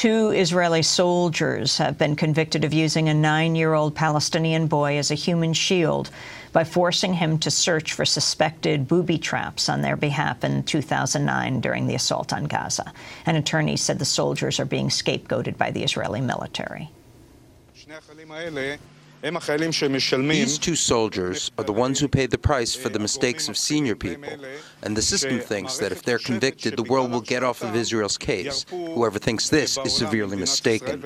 Two Israeli soldiers have been convicted of using a nine-year-old Palestinian boy as a human shield by forcing him to search for suspected booby traps on their behalf in 2009 during the assault on Gaza. An attorney said the soldiers are being scapegoated by the Israeli military. These two soldiers are the ones who paid the price for the mistakes of senior people, and the system thinks that if they're convicted, the world will get off of Israel's case. Whoever thinks this is severely mistaken.